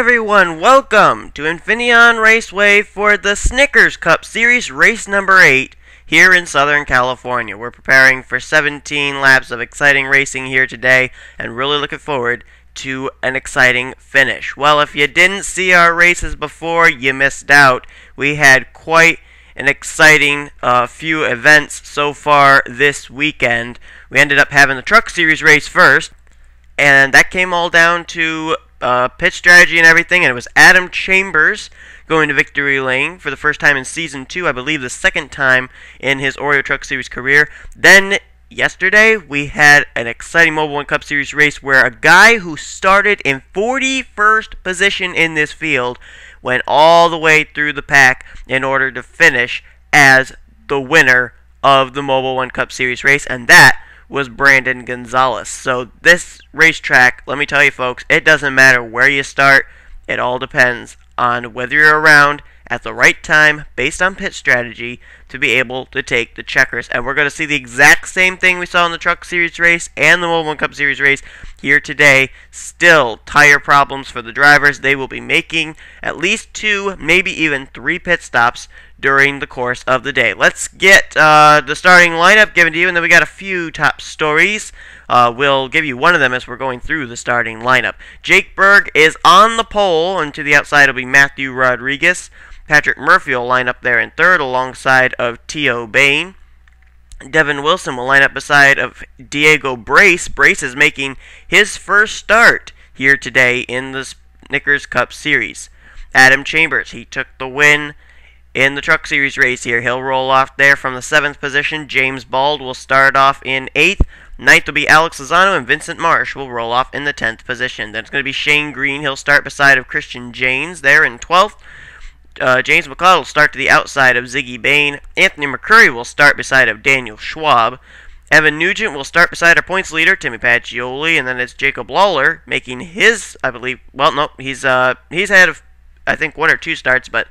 Everyone. Welcome to Infineon Raceway for the Snickers Cup Series race number 8 here in Southern California. We're preparing for 17 laps of exciting racing here today and really looking forward to an exciting finish. Well, if you didn't see our races before, you missed out. We had quite an exciting uh, few events so far this weekend. We ended up having the Truck Series race first, and that came all down to uh, pit strategy and everything, and it was Adam Chambers going to victory lane for the first time in season two, I believe the second time in his Oreo Truck Series career. Then yesterday we had an exciting Mobil One Cup Series race where a guy who started in 41st position in this field went all the way through the pack in order to finish as the winner of the Mobil One Cup Series race, and that was Brandon Gonzalez. So this racetrack, let me tell you folks, it doesn't matter where you start. It all depends on whether you're around at the right time based on pit strategy to be able to take the checkers. And we're going to see the exact same thing we saw in the Truck Series race and the Mobil One Cup Series race here today. Still tire problems for the drivers. They will be making at least two, maybe even three pit stops during the course of the day. Let's get uh, the starting lineup given to you, and then we got a few top stories. Uh, we'll give you one of them as we're going through the starting lineup. Jake Berg is on the pole, and to the outside will be Matthew Rodriguez. Patrick Murphy will line up there in third alongside of T.O. Bain. Devin Wilson will line up beside of Diego Brace. Brace is making his first start here today in the Snickers Cup Series. Adam Chambers, he took the win in the Truck Series race here. He'll roll off there from the seventh position. James Bald will start off in eighth. Ninth will be Alex Lozano, and Vincent Marsh will roll off in the tenth position. Then it's going to be Shane Green. He'll start beside of Christian James there in twelfth. Uh, James McLeod will start to the outside of Ziggy Bain. Anthony McCurry will start beside of Daniel Schwab. Evan Nugent will start beside our points leader, Timmy Pacioli, and then it's Jacob Lawler making his, I believe, well, no, he's uh he's had, I think, one or two starts, but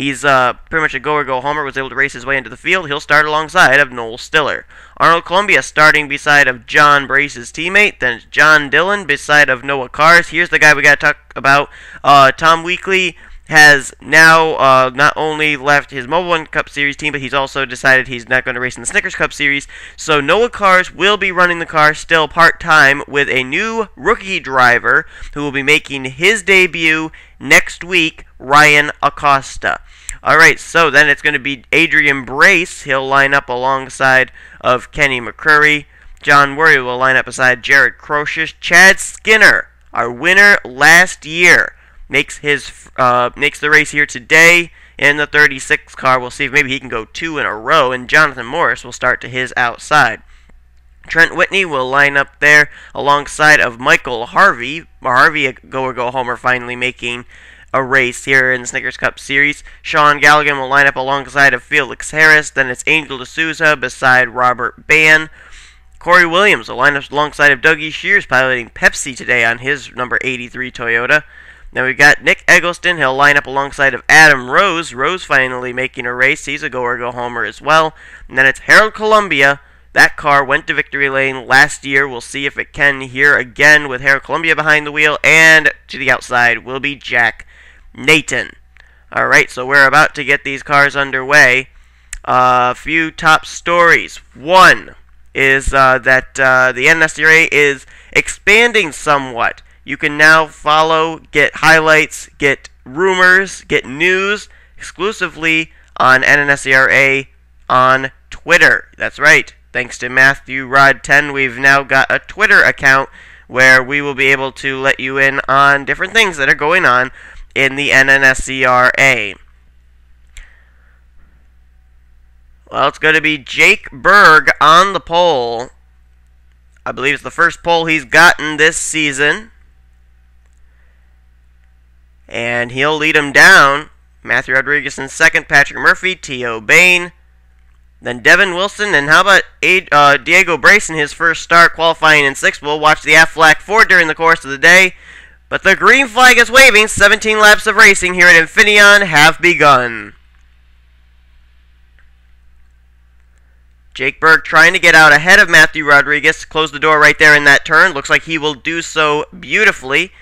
he's uh pretty much a go or go homer. Was able to race his way into the field. He'll start alongside of Noel Stiller. Arnold Columbia starting beside of John Brace's teammate. Then John Dillon beside of Noah Cars. Here's the guy we got to talk about. Uh, Tom Weekly has now uh, not only left his Mobil One Cup Series team, but he's also decided he's not going to race in the Snickers Cup Series. So Noah Cars will be running the car still part-time with a new rookie driver who will be making his debut next week, Ryan Acosta. All right, so then it's going to be Adrian Brace. He'll line up alongside of Kenny McCurry. John Worry will line up beside Jared Crocious. Chad Skinner, our winner last year makes his uh, makes the race here today in the 36 car. We'll see if maybe he can go two in a row, and Jonathan Morris will start to his outside. Trent Whitney will line up there alongside of Michael Harvey. Harvey, a go or go homer, finally making a race here in the Snickers Cup Series. Sean Galligan will line up alongside of Felix Harris. Then it's Angel D'Souza beside Robert Ban. Corey Williams will line up alongside of Dougie Shears piloting Pepsi today on his number 83 Toyota. Now we've got Nick Eggleston. He'll line up alongside of Adam Rose. Rose finally making a race. He's a go or go homer as well. And then it's Harold Columbia. That car went to victory lane last year. We'll see if it can here again with Harold Columbia behind the wheel. And to the outside will be Jack Nathan. Alright, so we're about to get these cars underway. A uh, few top stories. One is uh, that uh, the NSRA is expanding somewhat. You can now follow, get highlights, get rumors, get news exclusively on NNSCRA on Twitter. That's right. Thanks to Matthew Rod 10, we've now got a Twitter account where we will be able to let you in on different things that are going on in the NNSCRA. Well, it's going to be Jake Berg on the pole. I believe it's the first pole he's gotten this season and he'll lead him down. Matthew Rodriguez in second, Patrick Murphy, T.O. Bain, then Devin Wilson, and how about uh, Diego Brace in his first start qualifying in sixth? We'll watch the Aflac Ford during the course of the day. But the green flag is waving. 17 laps of racing here at Infineon have begun. Jake Berg trying to get out ahead of Matthew Rodriguez. Close the door right there in that turn. Looks like he will do so beautifully.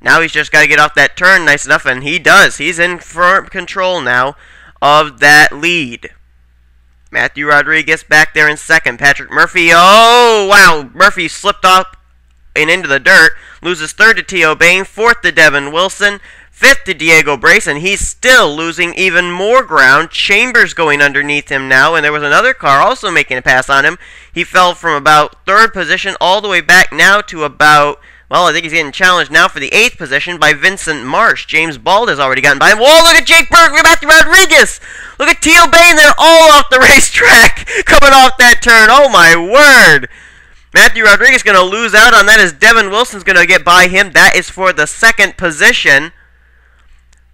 Now he's just got to get off that turn nice enough, and he does. He's in firm control now of that lead. Matthew Rodriguez back there in second. Patrick Murphy. Oh, wow. Murphy slipped up and into the dirt. Loses third to T.O. Bain. Fourth to Devin Wilson. Fifth to Diego Brace. And he's still losing even more ground. Chambers going underneath him now. And there was another car also making a pass on him. He fell from about third position all the way back now to about well, I think he's getting challenged now for the eighth position by Vincent Marsh. James Bald has already gotten by him. Whoa, look at Jake Berg, Matthew Rodriguez. Look at T.O. Bain. They're all off the racetrack coming off that turn. Oh, my word. Matthew Rodriguez is going to lose out on that as Devin Wilson's going to get by him. That is for the second position.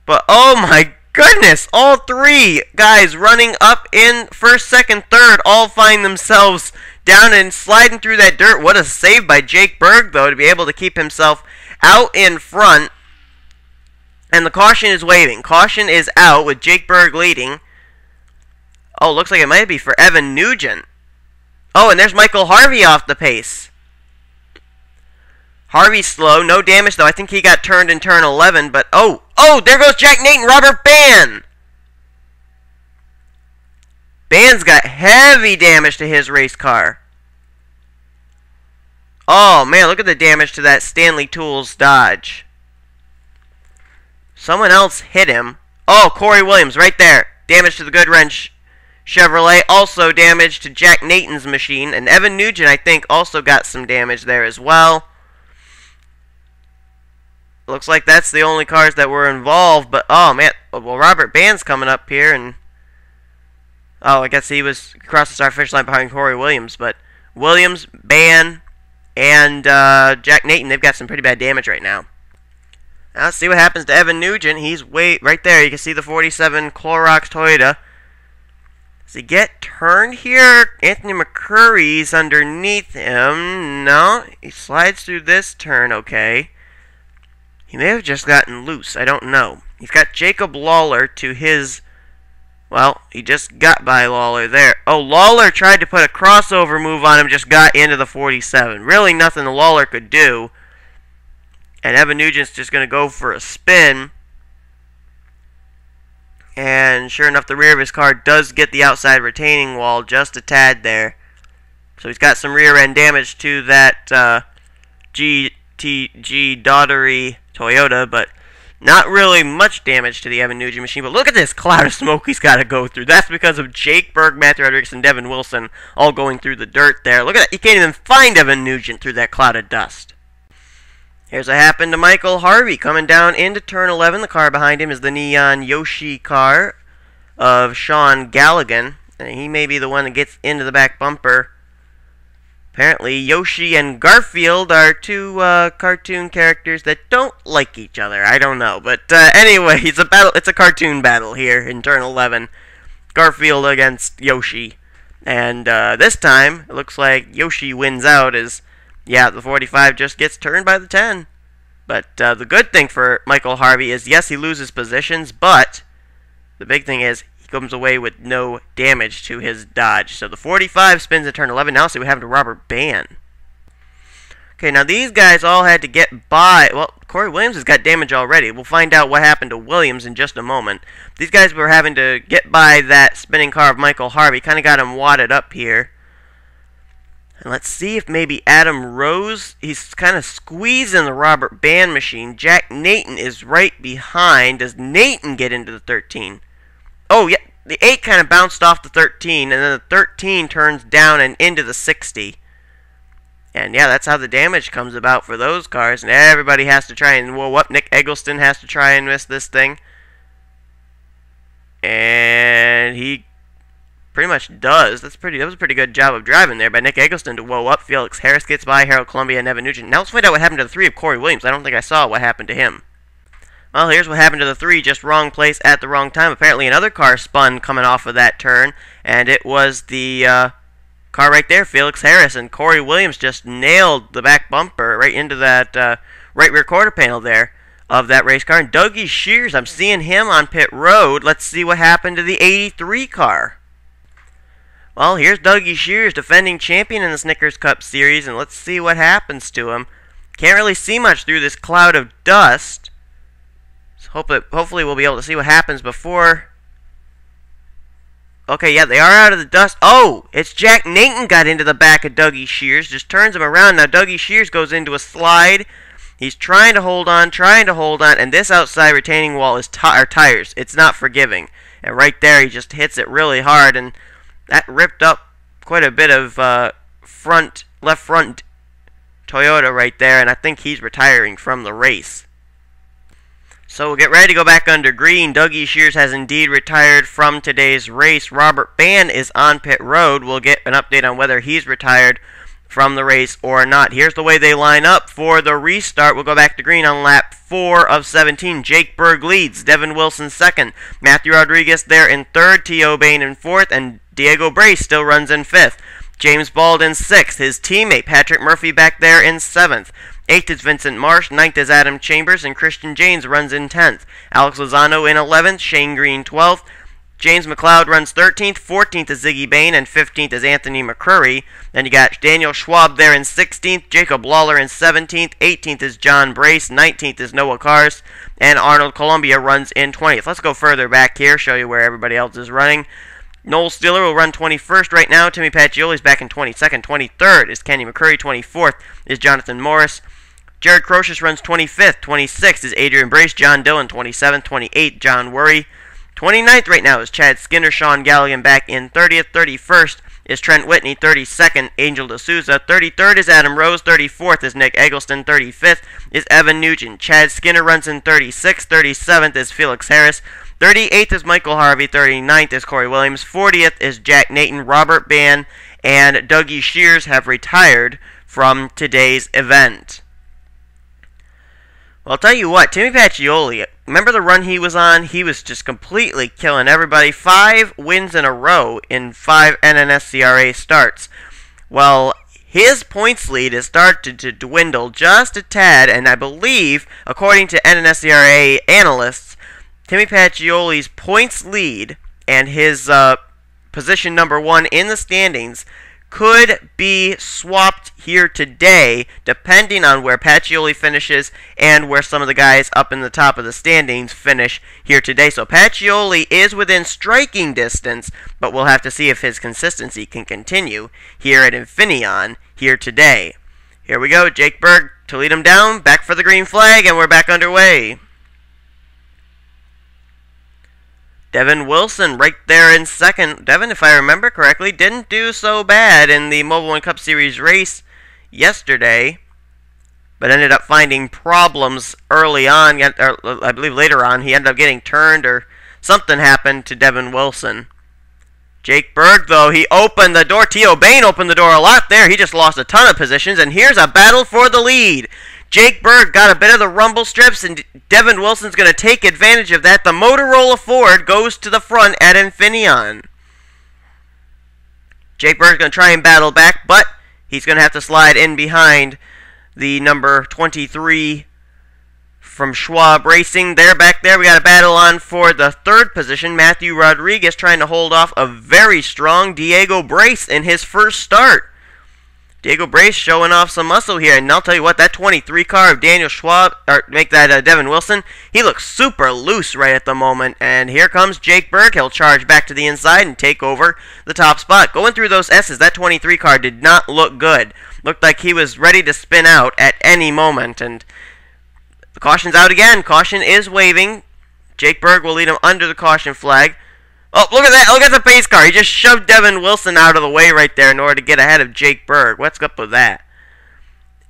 But, oh, my goodness. All three guys running up in first, second, third all find themselves down and sliding through that dirt. What a save by Jake Berg, though, to be able to keep himself out in front. And the caution is waving. Caution is out with Jake Berg leading. Oh, looks like it might be for Evan Nugent. Oh, and there's Michael Harvey off the pace. Harvey's slow. No damage, though. I think he got turned in turn 11, but... Oh! Oh, there goes Jack Nathan Robert Ban! Ban's got heavy damage to his race car. Oh, man, look at the damage to that Stanley Tools Dodge. Someone else hit him. Oh, Corey Williams, right there. Damage to the Goodwrench Chevrolet. Also damage to Jack Nathan's machine. And Evan Nugent, I think, also got some damage there as well. Looks like that's the only cars that were involved. But, oh, man. Well, Robert Ban's coming up here, and Oh, I guess he was across the start-finish line behind Corey Williams. But Williams, Ban, and uh, Jack Nathan, they've got some pretty bad damage right now. Now let's see what happens to Evan Nugent. He's way right there. You can see the 47 Clorox Toyota. Does he get turned here? Anthony McCurry's underneath him. No, he slides through this turn okay. He may have just gotten loose. I don't know. He's got Jacob Lawler to his well, he just got by Lawler there. Oh, Lawler tried to put a crossover move on him, just got into the 47. Really nothing Lawler could do. And Evan Nugent's just going to go for a spin. And sure enough, the rear of his car does get the outside retaining wall just a tad there. So he's got some rear end damage to that uh, GTG Daughtery Toyota, but not really much damage to the Evan Nugent machine, but look at this cloud of smoke he's got to go through. That's because of Jake Berg, Matthew Rodriguez, and Devin Wilson all going through the dirt there. Look at that. You can't even find Evan Nugent through that cloud of dust. Here's what happened to Michael Harvey coming down into turn 11. The car behind him is the Neon Yoshi car of Sean Galligan. And he may be the one that gets into the back bumper. Apparently, Yoshi and Garfield are two uh, cartoon characters that don't like each other. I don't know, but uh, anyway, it's a battle. It's a cartoon battle here in Turn 11. Garfield against Yoshi, and uh, this time it looks like Yoshi wins out. As yeah, the 45 just gets turned by the 10. But uh, the good thing for Michael Harvey is yes, he loses positions, but the big thing is comes away with no damage to his dodge. So the 45 spins at turn 11. Now see what happened to Robert Ban. Okay, now these guys all had to get by. Well, Corey Williams has got damage already. We'll find out what happened to Williams in just a moment. These guys were having to get by that spinning car of Michael Harvey. Kind of got him wadded up here. And let's see if maybe Adam Rose, he's kind of squeezing the Robert Ban machine. Jack Nathan is right behind. Does Nathan get into the 13? Oh, yeah, the 8 kind of bounced off the 13, and then the 13 turns down and into the 60. And yeah, that's how the damage comes about for those cars. And everybody has to try and, well, what? Nick Eggleston has to try and miss this thing. And he pretty much does. That's pretty. That was a pretty good job of driving there by Nick Eggleston to whoa up. Felix Harris gets by, Harold Columbia, and Evan Nugent. Now let's find out what happened to the three of Corey Williams. I don't think I saw what happened to him. Well, here's what happened to the three, just wrong place at the wrong time. Apparently another car spun coming off of that turn, and it was the uh, car right there, Felix Harris, and Corey Williams just nailed the back bumper right into that uh, right rear quarter panel there of that race car. And Dougie Shears, I'm seeing him on pit road. Let's see what happened to the 83 car. Well, here's Dougie Shears, defending champion in the Snickers Cup Series, and let's see what happens to him. Can't really see much through this cloud of dust. Hope hopefully we'll be able to see what happens before... Okay, yeah, they are out of the dust. Oh, it's Jack Nathan got into the back of Dougie Shears. Just turns him around. Now Dougie Shears goes into a slide. He's trying to hold on, trying to hold on, and this outside retaining wall is tires. It's not forgiving. And right there, he just hits it really hard, and that ripped up quite a bit of uh, front, left front Toyota right there, and I think he's retiring from the race. So we'll get ready to go back under green. Dougie Shears has indeed retired from today's race. Robert Ban is on pit road. We'll get an update on whether he's retired from the race or not. Here's the way they line up for the restart. We'll go back to green on lap 4 of 17. Jake Berg leads, Devin Wilson second, Matthew Rodriguez there in third, T.O. Bain in fourth, and Diego Brace still runs in fifth. James Bald in sixth, his teammate Patrick Murphy back there in seventh. Eighth is Vincent Marsh, ninth is Adam Chambers, and Christian James runs in tenth. Alex Lozano in eleventh, Shane Green twelfth, James McLeod runs 13th, 14th is Ziggy Bain, and 15th is Anthony McCurry. Then you got Daniel Schwab there in 16th, Jacob Lawler in 17th, 18th is John Brace, 19th is Noah Cars, and Arnold Columbia runs in 20th. Let's go further back here, show you where everybody else is running. Noel Stiller will run 21st right now. Timmy Pacioli's back in 22nd. 23rd is Kenny McCurry. 24th is Jonathan Morris. Jared Crocious runs 25th. 26th is Adrian Brace. John Dillon 27th. 28th, John Worry. 29th right now is Chad Skinner, Sean Galligan back in 30th. 31st is Trent Whitney. 32nd, Angel D'Souza. 33rd is Adam Rose. 34th is Nick Eggleston. 35th is Evan Nugent. Chad Skinner runs in 36th. 37th is Felix Harris. 38th is Michael Harvey. 39th is Corey Williams. 40th is Jack Nathan. Robert Ban and Dougie Shears have retired from today's event. Well, I'll tell you what, Timmy Pacioli, remember the run he was on? He was just completely killing everybody. Five wins in a row in five NNSCRA starts. Well, his points lead has started to dwindle just a tad, and I believe, according to NNSCRA analysts, Timmy Pacioli's points lead and his uh, position number one in the standings could be swapped here today, depending on where Pacioli finishes and where some of the guys up in the top of the standings finish here today. So Pacioli is within striking distance, but we'll have to see if his consistency can continue here at Infineon here today. Here we go, Jake Berg to lead him down, back for the green flag, and we're back underway. Devin Wilson right there in second. Devin, if I remember correctly, didn't do so bad in the Mobil One Cup Series race yesterday, but ended up finding problems early on. Or er, I believe later on, he ended up getting turned or something happened to Devin Wilson. Jake Berg, though, he opened the door. T.O. Bain opened the door a lot there. He just lost a ton of positions, and here's a battle for the lead. Jake Berg got a bit of the rumble strips, and Devin Wilson's going to take advantage of that. The Motorola Ford goes to the front at Infineon. Jake Berg's going to try and battle back, but he's going to have to slide in behind the number 23 from Schwab Racing. They're back there. We got a battle on for the third position. Matthew Rodriguez trying to hold off a very strong Diego Brace in his first start. Diego Brace showing off some muscle here, and I'll tell you what, that 23 car of Daniel Schwab, or make that uh, Devin Wilson, he looks super loose right at the moment. And here comes Jake Berg. He'll charge back to the inside and take over the top spot. Going through those S's, that 23 car did not look good. Looked like he was ready to spin out at any moment, and the caution's out again. Caution is waving. Jake Berg will lead him under the caution flag. Oh, look at that. Look at the pace car. He just shoved Devin Wilson out of the way right there in order to get ahead of Jake Berg. What's up with that?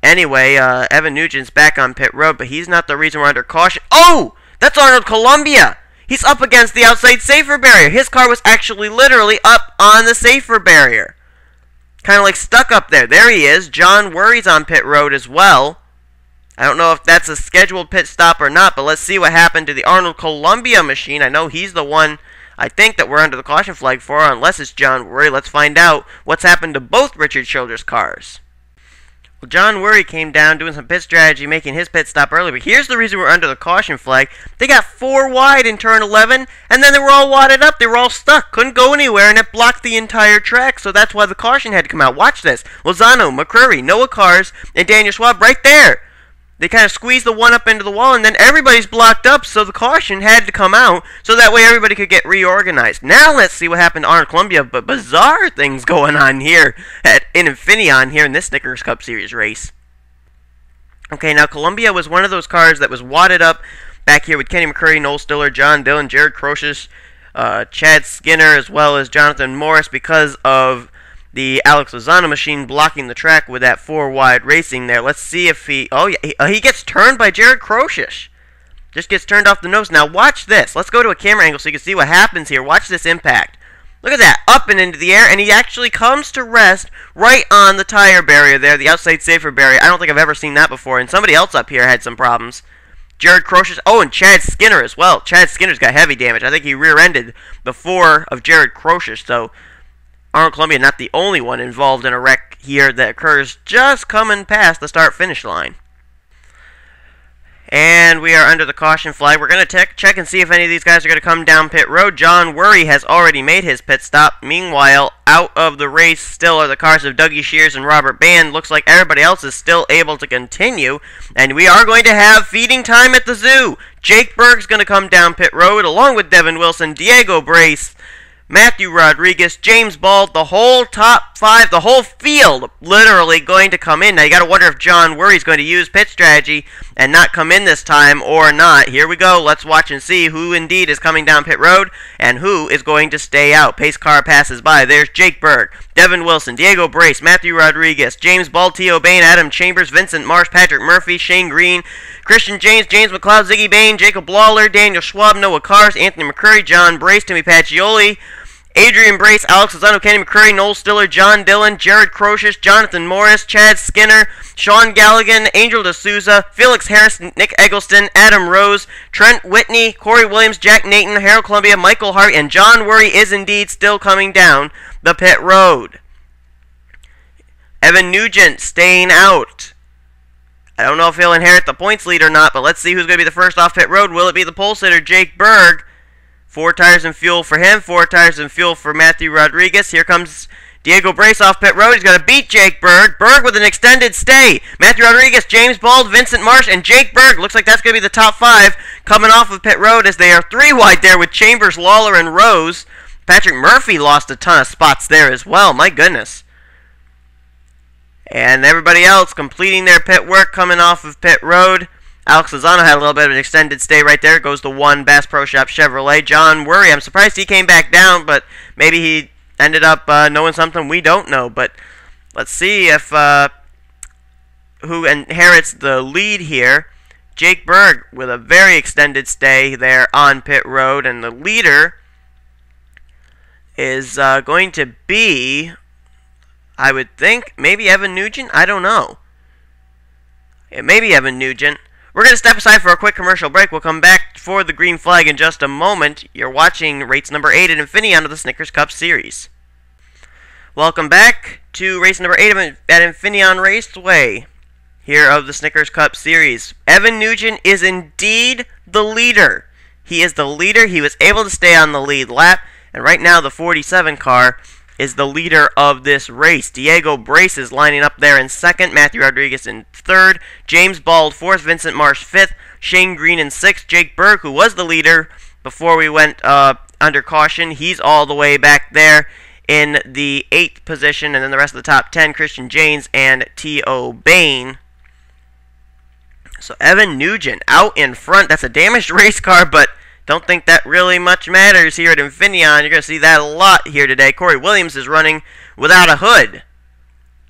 Anyway, uh, Evan Nugent's back on pit road, but he's not the reason we're under caution. Oh! That's Arnold Columbia! He's up against the outside safer barrier. His car was actually literally up on the safer barrier. Kind of like stuck up there. There he is. John Worry's on pit road as well. I don't know if that's a scheduled pit stop or not, but let's see what happened to the Arnold Columbia machine. I know he's the one I think that we're under the caution flag for, unless it's John Worry. Let's find out what's happened to both Richard Childress cars. Well, John Worry came down doing some pit strategy, making his pit stop early. But here's the reason we're under the caution flag. They got four wide in turn 11, and then they were all wadded up. They were all stuck. Couldn't go anywhere, and it blocked the entire track. So that's why the caution had to come out. Watch this. Lozano, McCurry, Noah Cars, and Daniel Schwab right there. They kind of squeezed the one up into the wall, and then everybody's blocked up, so the caution had to come out, so that way everybody could get reorganized. Now let's see what happened to Arnold Columbia, but bizarre things going on here at in Infineon here in this Snickers Cup Series race. Okay, now Columbia was one of those cars that was wadded up back here with Kenny McCurry, Noel Stiller, John Dillon, Jared Crocious, uh, Chad Skinner, as well as Jonathan Morris because of the Alex Lozano machine blocking the track with that four wide racing there. Let's see if he. Oh, yeah. He, uh, gets turned by Jared Crocious. Just gets turned off the nose. Now, watch this. Let's go to a camera angle so you can see what happens here. Watch this impact. Look at that. Up and into the air, and he actually comes to rest right on the tire barrier there, the outside safer barrier. I don't think I've ever seen that before, and somebody else up here had some problems. Jared Crocious. Oh, and Chad Skinner as well. Chad Skinner's got heavy damage. I think he rear-ended the four of Jared Crocious, so Arnold Columbia not the only one involved in a wreck here that occurs just coming past the start-finish line. And we are under the caution flag. We're going to check and see if any of these guys are going to come down pit road. John Worry has already made his pit stop. Meanwhile, out of the race still are the cars of Dougie Shears and Robert Ban. Looks like everybody else is still able to continue. And we are going to have feeding time at the zoo. Jake Berg's going to come down pit road along with Devin Wilson, Diego Brace, Matthew Rodriguez, James Bald, the whole top five, the whole field literally going to come in. Now you got to wonder if John Worry's going to use pit strategy and not come in this time or not. Here we go. Let's watch and see who indeed is coming down pit road and who is going to stay out. Pace car passes by. There's Jake Berg, Devin Wilson, Diego Brace, Matthew Rodriguez, James Bald, T.O. Bain, Adam Chambers, Vincent Marsh, Patrick Murphy, Shane Green, Christian James, James McLeod, Ziggy Bain, Jacob Lawler, Daniel Schwab, Noah Cars, Anthony McCurry, John Brace, Timmy Pacioli, Adrian Brace, Alex Lozano, Kenny McCurry, Noel Stiller, John Dillon, Jared Crocious, Jonathan Morris, Chad Skinner, Sean Galligan, Angel D'Souza, Felix Harris, Nick Eggleston, Adam Rose, Trent Whitney, Corey Williams, Jack Nathan, Harold Columbia, Michael Hart, and John Worry is indeed still coming down the pit road. Evan Nugent staying out. I don't know if he'll inherit the points lead or not, but let's see who's going to be the first off pit road. Will it be the pole sitter, Jake Berg? Four tires and fuel for him. Four tires and fuel for Matthew Rodriguez. Here comes Diego Brace off pit road. He's going to beat Jake Berg. Berg with an extended stay. Matthew Rodriguez, James Bald, Vincent Marsh, and Jake Berg. Looks like that's going to be the top five coming off of pit road as they are three wide there with Chambers, Lawler, and Rose. Patrick Murphy lost a ton of spots there as well. My goodness. And everybody else completing their pit work coming off of pit road. Alex Lozano had a little bit of an extended stay right there. Goes to one Bass Pro Shop Chevrolet. John Worry, I'm surprised he came back down, but maybe he ended up uh, knowing something we don't know. But let's see if uh, who inherits the lead here. Jake Berg with a very extended stay there on pit road, and the leader is uh, going to be I would think maybe Evan Nugent. I don't know. It may be Evan Nugent. We're going to step aside for a quick commercial break. We'll come back for the green flag in just a moment. You're watching race number 8 at Infineon of the Snickers Cup Series. Welcome back to race number 8 at Infineon Raceway here of the Snickers Cup Series. Evan Nugent is indeed the leader. He is the leader. He was able to stay on the lead lap. And right now, the 47 car is the leader of this race. Diego Brace is lining up there in second, Matthew Rodriguez in third, James Bald fourth, Vincent Marsh fifth, Shane Green in sixth, Jake Berg, who was the leader before we went uh, under caution, he's all the way back there in the eighth position, and then the rest of the top ten, Christian James and T.O. Bain. So Evan Nugent out in front. That's a damaged race car, but don't think that really much matters here at Infineon. You're going to see that a lot here today. Corey Williams is running without a hood.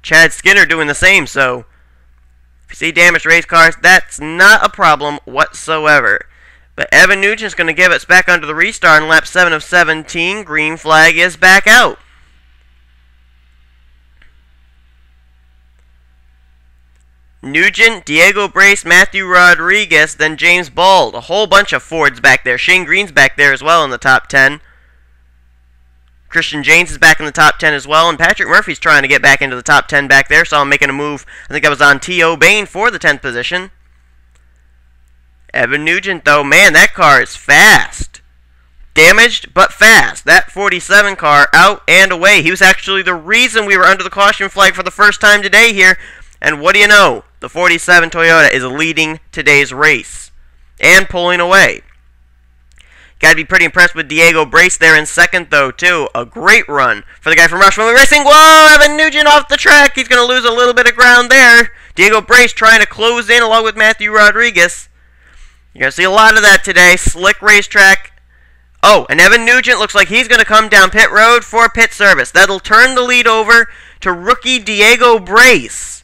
Chad Skinner doing the same, so if you see damaged race cars, that's not a problem whatsoever. But Evan Nugent's going to give us back under the restart in lap 7 of 17. Green flag is back out. Nugent, Diego Brace, Matthew Rodriguez, then James Bald. A whole bunch of Fords back there. Shane Green's back there as well in the top 10. Christian James is back in the top 10 as well, and Patrick Murphy's trying to get back into the top 10 back there. Saw him making a move. I think I was on T.O. Bain for the 10th position. Evan Nugent, though, man, that car is fast. Damaged, but fast. That 47 car out and away. He was actually the reason we were under the caution flag for the first time today here And what do you know? The 47 Toyota is leading today's race and pulling away. Got to be pretty impressed with Diego Brace there in second, though, too. A great run for the guy from Fenway Racing. Whoa, Evan Nugent off the track. He's going to lose a little bit of ground there. Diego Brace trying to close in along with Matthew Rodriguez. You're going to see a lot of that today. Slick racetrack. Oh, and Evan Nugent looks like he's going to come down pit road for pit service. That'll turn the lead over to rookie Diego Brace.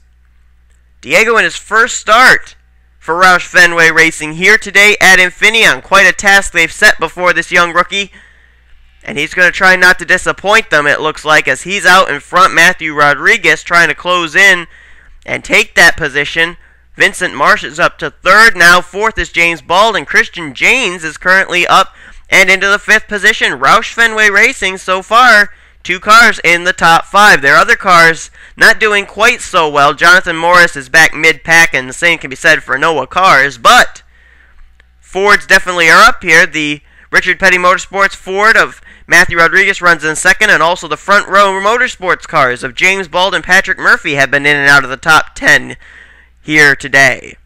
Diego in his first start for Roush Fenway Racing here today at Infineon. Quite a task they've set before this young rookie. And he's going to try not to disappoint them, it looks like, as he's out in front. Matthew Rodriguez trying to close in and take that position. Vincent Marsh is up to third. Now fourth is James Bald, and Christian James is currently up and into the fifth position. Roush Fenway Racing so far Two cars in the top five. There are other cars not doing quite so well. Jonathan Morris is back mid-pack, and the same can be said for Noah Cars. But Fords definitely are up here. The Richard Petty Motorsports Ford of Matthew Rodriguez runs in second, and also the front row motorsports cars of James Bald and Patrick Murphy have been in and out of the top 10 here today.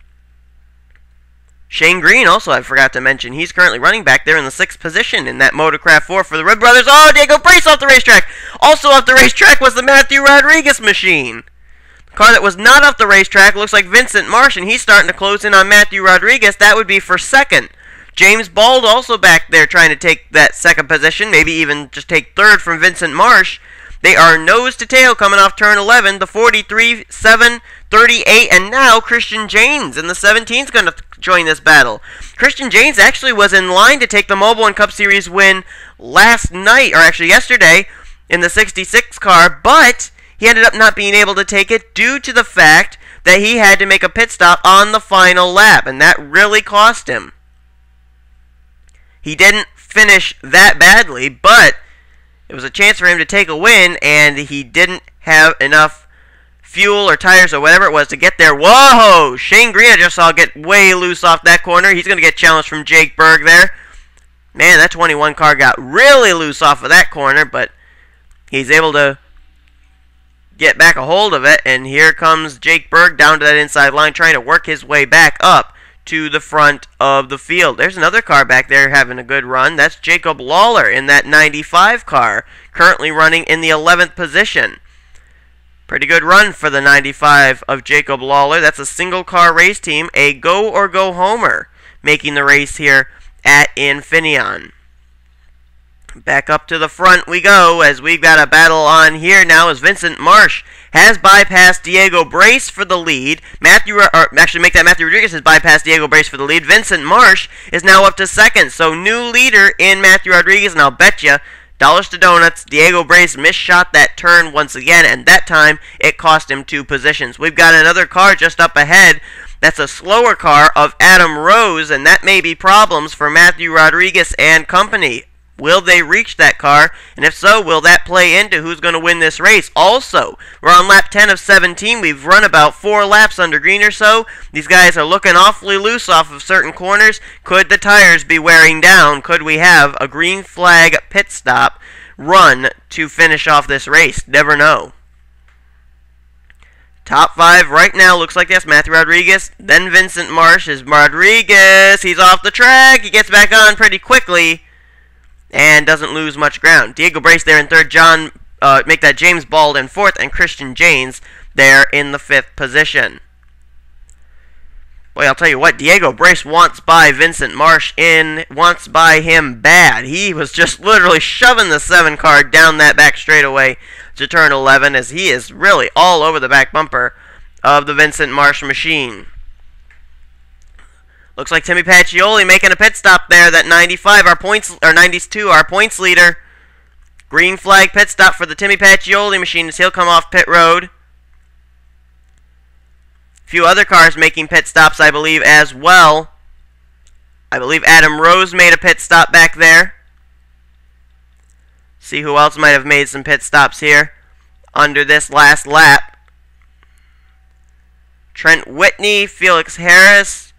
Shane Green, also, I forgot to mention, he's currently running back there in the sixth position in that Motorcraft Ford for the Red Brothers. Oh, Diego Brace off the racetrack! Also off the racetrack was the Matthew Rodriguez machine. The car that was not off the racetrack looks like Vincent Marsh, and he's starting to close in on Matthew Rodriguez. That would be for second. James Bald also back there trying to take that second position, maybe even just take third from Vincent Marsh. They are nose to tail coming off turn 11. The 43, 7, 38, and now Christian James in the 17 is going to join this battle. Christian James actually was in line to take the Mobil One Cup Series win last night, or actually yesterday, in the 66 car, but he ended up not being able to take it due to the fact that he had to make a pit stop on the final lap, and that really cost him. He didn't finish that badly, but it was a chance for him to take a win, and he didn't have enough fuel or tires or whatever it was to get there. Whoa! Shane Green I just saw get way loose off that corner. He's going to get challenged from Jake Berg there. Man, that 21 car got really loose off of that corner, but he's able to get back a hold of it. And here comes Jake Berg down to that inside line trying to work his way back up to the front of the field. There's another car back there having a good run. That's Jacob Lawler in that 95 car, currently running in the 11th position. Pretty good run for the 95 of Jacob Lawler. That's a single car race team, a go or go homer, making the race here at Infineon. Back up to the front we go as we've got a battle on here now as Vincent Marsh has bypassed Diego Brace for the lead. Matthew, or actually make that Matthew Rodriguez has bypassed Diego Brace for the lead. Vincent Marsh is now up to second. So new leader in Matthew Rodriguez, and I'll bet you dollars to donuts. Diego Brace misshot that turn once again, and that time it cost him two positions. We've got another car just up ahead. That's a slower car of Adam Rose, and that may be problems for Matthew Rodriguez and company. Will they reach that car? And if so, will that play into who's going to win this race? Also, we're on lap 10 of 17. We've run about four laps under green or so. These guys are looking awfully loose off of certain corners. Could the tires be wearing down? Could we have a green flag pit stop run to finish off this race? Never know. Top five right now looks like this. Matthew Rodriguez, then Vincent Marsh is Rodriguez. He's off the track. He gets back on pretty quickly and doesn't lose much ground. Diego Brace there in third. John uh, make that James Bald in fourth, and Christian James there in the fifth position. Boy, I'll tell you what, Diego Brace wants by Vincent Marsh in, wants by him bad. He was just literally shoving the seven card down that back straightaway to turn 11 as he is really all over the back bumper of the Vincent Marsh machine. Looks like Timmy Pacioli making a pit stop there. That 95, our points, or 92, our points leader. Green flag pit stop for the Timmy Pacioli machine as he'll come off pit road. A few other cars making pit stops, I believe, as well. I believe Adam Rose made a pit stop back there. See who else might have made some pit stops here under this last lap. Trent Whitney, Felix Harris,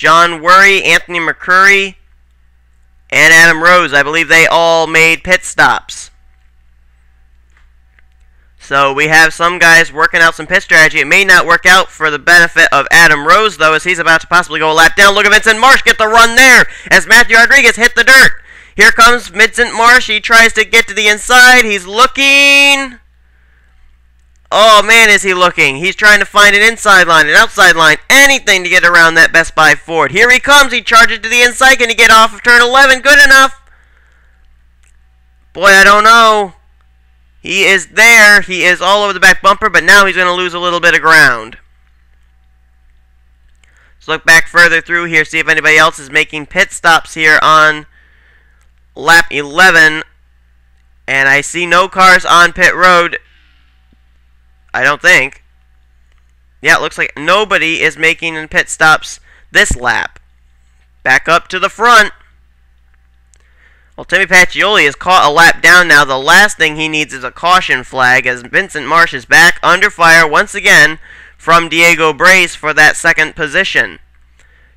John Worry, Anthony McCurry, and Adam Rose. I believe they all made pit stops. So we have some guys working out some pit strategy. It may not work out for the benefit of Adam Rose, though, as he's about to possibly go a lap down. Look at Vincent Marsh get the run there as Matthew Rodriguez hit the dirt. Here comes Vincent Marsh. He tries to get to the inside. He's looking. Oh man, is he looking? He's trying to find an inside line, an outside line, anything to get around that Best Buy Ford. Here he comes. He charges to the inside. Can he get off of turn 11? Good enough. Boy, I don't know. He is there. He is all over the back bumper, but now he's going to lose a little bit of ground. Let's look back further through here, see if anybody else is making pit stops here on lap 11. And I see no cars on pit road. I don't think. Yeah, it looks like nobody is making pit stops this lap. Back up to the front. Well, Timmy Pacioli has caught a lap down now. The last thing he needs is a caution flag as Vincent Marsh is back under fire once again from Diego Brace for that second position.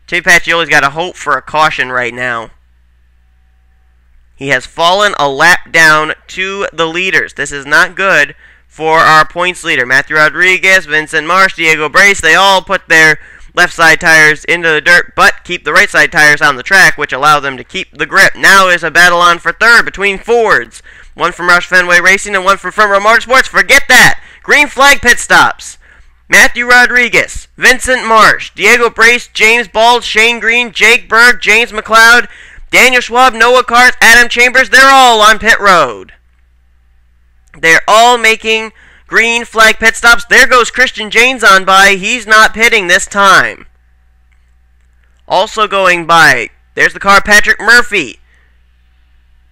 Timmy Pacioli's got to hope for a caution right now. He has fallen a lap down to the leaders. This is not good for our points leader. Matthew Rodriguez, Vincent Marsh, Diego Brace, they all put their left side tires into the dirt, but keep the right side tires on the track, which allow them to keep the grip. Now is a battle on for third between Fords. One from Roush Fenway Racing and one from Front Row Motorsports. Forget that! Green flag pit stops. Matthew Rodriguez, Vincent Marsh, Diego Brace, James Bald, Shane Green, Jake Berg, James McLeod, Daniel Schwab, Noah Cars, Adam Chambers, they're all on pit road. They're all making Green flag pit stops. There goes Christian James on by. He's not pitting this time. Also going by, there's the car Patrick Murphy.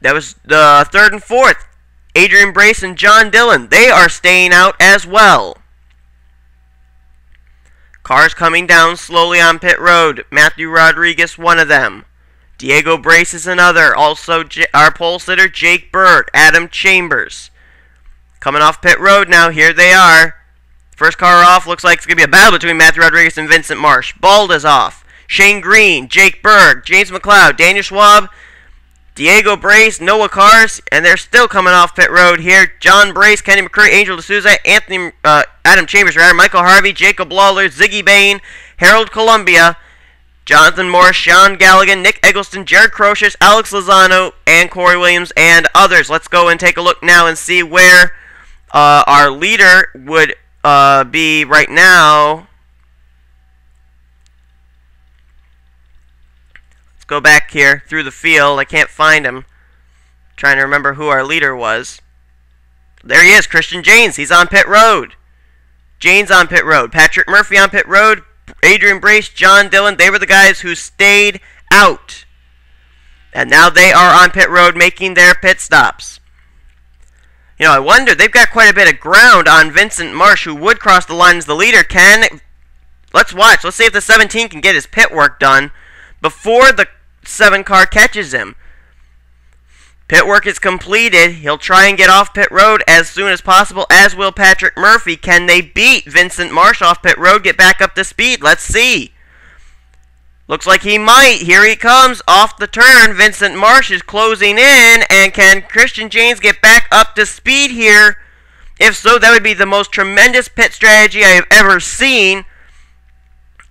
That was the third and fourth. Adrian Brace and John Dillon. They are staying out as well. Cars coming down slowly on pit road. Matthew Rodriguez, one of them. Diego Brace is another. Also, J our pole sitter, Jake Berg. Adam Chambers. Coming off pit road now. Here they are. First car off. Looks like it's going to be a battle between Matthew Rodriguez and Vincent Marsh. Bald is off. Shane Green, Jake Berg, James McLeod, Daniel Schwab, Diego Brace, Noah Cars, and they're still coming off pit road here. John Brace, Kenny McCurry, Angel D'Souza, Anthony, uh, Adam Chambers, rather, Michael Harvey, Jacob Lawler, Ziggy Bain, Harold Columbia, Jonathan Morris, Sean Galligan, Nick Eggleston, Jared Crocious, Alex Lozano, and Corey Williams, and others. Let's go and take a look now and see where uh, our leader would uh, be right now. Let's go back here through the field. I can't find him. trying to remember who our leader was. There he is, Christian James. He's on pit road. James on pit road. Patrick Murphy on pit road. Adrian Brace, John Dillon. They were the guys who stayed out. And now they are on pit road making their pit stops. You know, I wonder, they've got quite a bit of ground on Vincent Marsh, who would cross the line as the leader. Can, let's watch. Let's see if the 17 can get his pit work done before the 7 car catches him. Pit work is completed. He'll try and get off pit road as soon as possible, as will Patrick Murphy. Can they beat Vincent Marsh off pit road, get back up to speed? Let's see. Looks like he might. Here he comes off the turn. Vincent Marsh is closing in. And can Christian James get back up to speed here? If so, that would be the most tremendous pit strategy I have ever seen.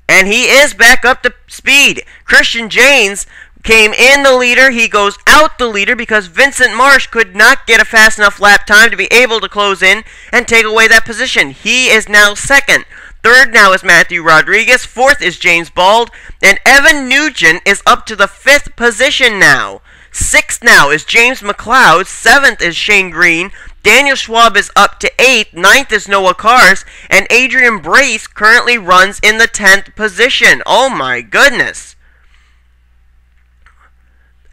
And he is back up to speed. Christian James came in the leader. He goes out the leader because Vincent Marsh could not get a fast enough lap time to be able to close in and take away that position. He is now second. Third now is Matthew Rodriguez. Fourth is James Bald. And Evan Nugent is up to the fifth position now. Sixth now is James McLeod. Seventh is Shane Green. Daniel Schwab is up to eighth. Ninth is Noah Cars. And Adrian Brace currently runs in the tenth position. Oh my goodness.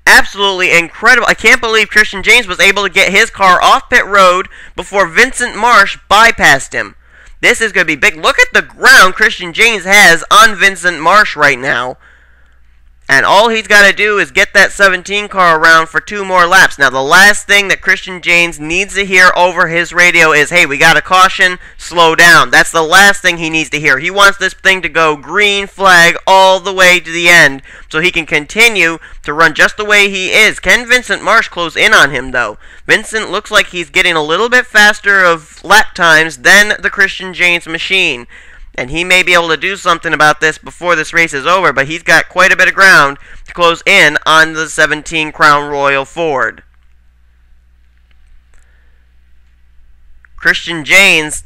Absolutely incredible. I can't believe Christian James was able to get his car off pit road before Vincent Marsh bypassed him. This is going to be big. Look at the ground Christian James has on Vincent Marsh right now. And all he's got to do is get that 17 car around for two more laps. Now, the last thing that Christian James needs to hear over his radio is, hey, we got a caution, slow down. That's the last thing he needs to hear. He wants this thing to go green flag all the way to the end so he can continue to run just the way he is. Can Vincent Marsh close in on him, though? Vincent looks like he's getting a little bit faster of lap times than the Christian James machine and he may be able to do something about this before this race is over, but he's got quite a bit of ground to close in on the 17 Crown Royal Ford. Christian James,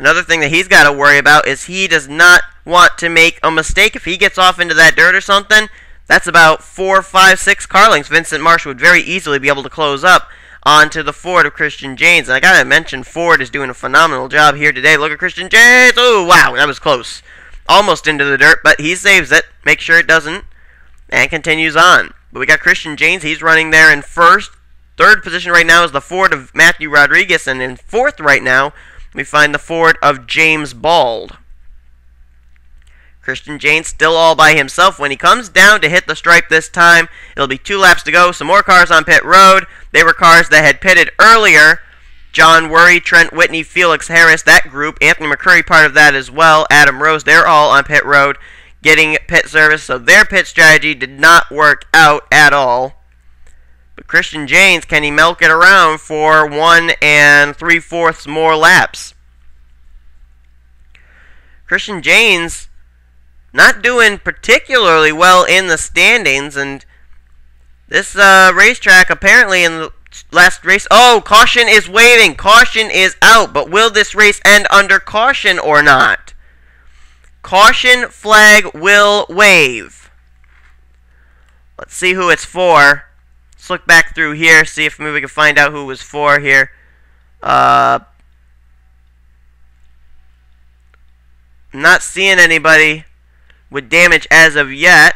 another thing that he's got to worry about is he does not want to make a mistake. If he gets off into that dirt or something, that's about four, five, six car lengths. Vincent Marsh would very easily be able to close up onto the Ford of Christian James. And I gotta mention, Ford is doing a phenomenal job here today. Look at Christian James. Oh, wow, that was close. Almost into the dirt, but he saves it. Make sure it doesn't. And continues on. But we got Christian James. He's running there in first. Third position right now is the Ford of Matthew Rodriguez. And in fourth right now, we find the Ford of James Bald. Christian James still all by himself. When he comes down to hit the stripe this time, it'll be two laps to go. Some more cars on pit road. They were cars that had pitted earlier. John Worry, Trent Whitney, Felix Harris, that group. Anthony McCurry, part of that as well. Adam Rose, they're all on pit road getting pit service. So their pit strategy did not work out at all. But Christian James, can he milk it around for one and three fourths more laps? Christian James not doing particularly well in the standings, and this uh, racetrack apparently in the last race. Oh, caution is waving. Caution is out. But will this race end under caution or not? Caution flag will wave. Let's see who it's for. Let's look back through here, see if maybe we can find out who was for here. Uh, not seeing anybody with damage as of yet.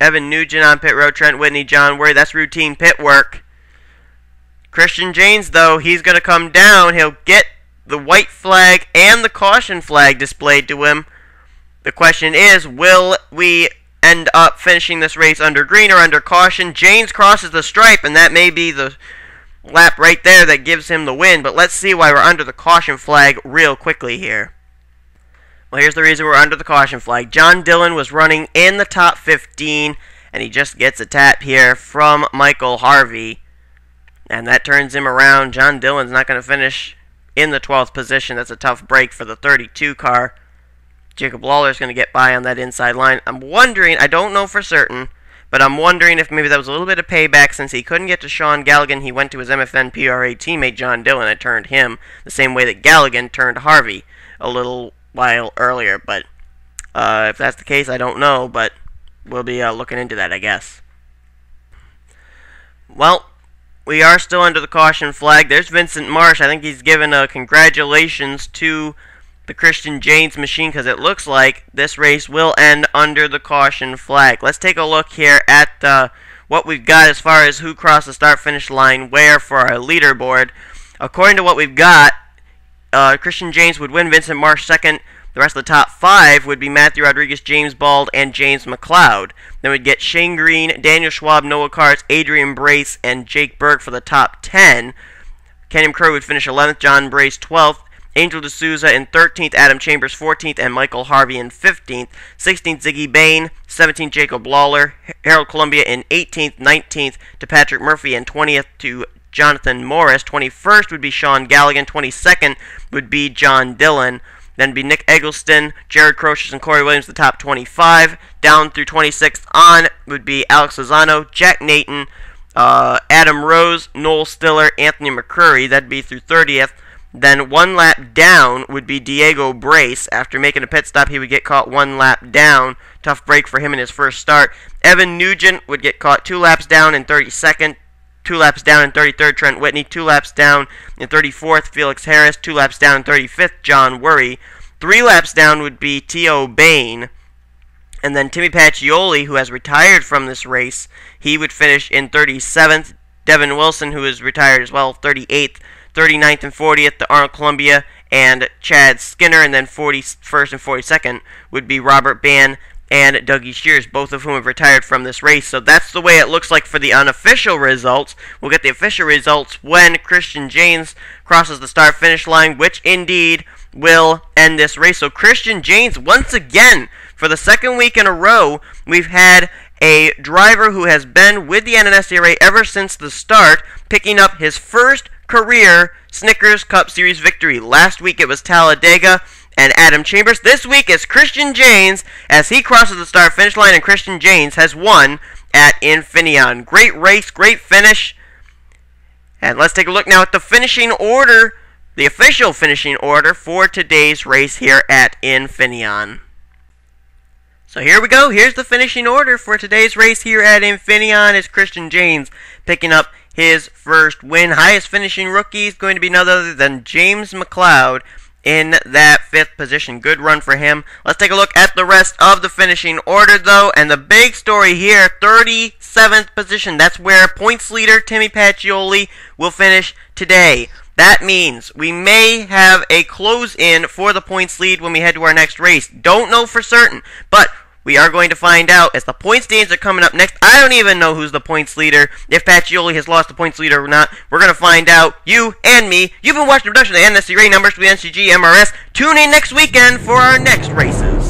Evan Nugent on pit road, Trent Whitney, John Worry. That's routine pit work. Christian James, though, he's going to come down. He'll get the white flag and the caution flag displayed to him. The question is, will we end up finishing this race under green or under caution? James crosses the stripe, and that may be the lap right there that gives him the win. But let's see why we're under the caution flag real quickly here. Well, here's the reason we're under the caution flag. John Dillon was running in the top 15, and he just gets a tap here from Michael Harvey. And that turns him around. John Dillon's not going to finish in the 12th position. That's a tough break for the 32 car. Jacob Lawler's going to get by on that inside line. I'm wondering, I don't know for certain, but I'm wondering if maybe that was a little bit of payback since he couldn't get to Sean Galligan. He went to his MFN PRA teammate John Dillon and turned him the same way that Galligan turned Harvey a little while earlier, but uh, if that's the case, I don't know, but we'll be uh, looking into that, I guess. Well, we are still under the caution flag. There's Vincent Marsh. I think he's given a congratulations to the Christian James machine because it looks like this race will end under the caution flag. Let's take a look here at uh, what we've got as far as who crossed the start-finish line where for our leaderboard. According to what we've got, uh, Christian James would win, Vincent Marsh second. The rest of the top five would be Matthew Rodriguez, James Bald, and James McLeod. Then we'd get Shane Green, Daniel Schwab, Noah Karts, Adrian Brace, and Jake Berg for the top 10. Kenyon Crow would finish 11th, John Brace 12th, Angel D'Souza in 13th, Adam Chambers 14th, and Michael Harvey in 15th. 16th, Ziggy Bain, 17th, Jacob Lawler, Harold Columbia in 18th, 19th to Patrick Murphy, and 20th to Jonathan Morris. 21st would be Sean Galligan. 22nd would be John Dillon. Then be Nick Eggleston, Jared Crocius, and Corey Williams, the top 25. Down through 26th on would be Alex Lozano, Jack Nathan, uh, Adam Rose, Noel Stiller, Anthony McCurry. That'd be through 30th. Then one lap down would be Diego Brace. After making a pit stop, he would get caught one lap down. Tough break for him in his first start. Evan Nugent would get caught two laps down in 32nd. Two laps down in 33rd, Trent Whitney. Two laps down in 34th, Felix Harris. Two laps down in 35th, John Worry. Three laps down would be T.O. Bain. And then Timmy Pacioli, who has retired from this race, he would finish in 37th. Devin Wilson, who is retired as well, 38th. 39th and 40th, the Arnold Columbia and Chad Skinner. And then 41st and 42nd would be Robert Ban and Dougie Shears, both of whom have retired from this race. So that's the way it looks like for the unofficial results. We'll get the official results when Christian James crosses the start finish line, which indeed will end this race. So Christian James, once again, for the second week in a row, we've had a driver who has been with the NNSCRA ever since the start, picking up his first career Snickers Cup Series victory. Last week it was Talladega and Adam Chambers. This week is Christian James as he crosses the start finish line, and Christian James has won at Infineon. Great race, great finish. And let's take a look now at the finishing order, the official finishing order for today's race here at Infineon. So here we go. Here's the finishing order for today's race here at Infineon. It's Christian James picking up his first win. Highest finishing rookie is going to be none other than James McLeod in that fifth position. Good run for him. Let's take a look at the rest of the finishing order, though. And the big story here 37th position. That's where points leader Timmy Pacioli will finish today. That means we may have a close in for the points lead when we head to our next race. Don't know for certain, but we are going to find out as the points stands are coming up next. I don't even know who's the points leader, if Pacioli has lost the points leader or not. We're going to find out, you and me. You've been watching the production of the NNSCRA numbers to the NCG MRS. Tune in next weekend for our next races.